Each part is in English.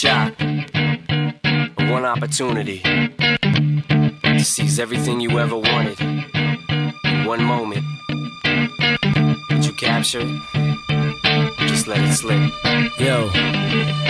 shot, one opportunity to seize everything you ever wanted in one moment. that you captured. Just let it slip. Yo.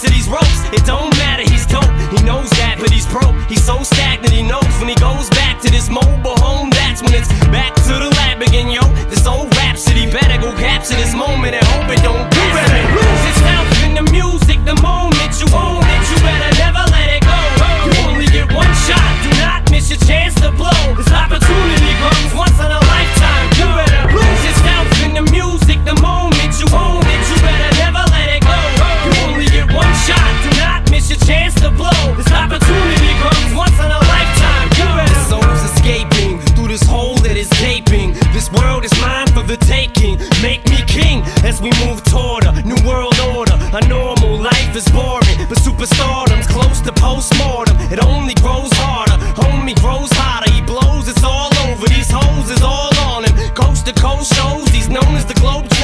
to these ropes. It don't matter, he's dope. He knows that, but he's broke. He's so stagnant, he knows when he goes back to this mobile home. That's when it's back to the lab again, yo. This old rhapsody better go capture this moment and hope it don't do better. life is boring, but superstardom's close to postmortem. It only grows harder, homie grows hotter. He blows, it's all over. These hoes is all on him. Coast to coast shows, he's known as the globe.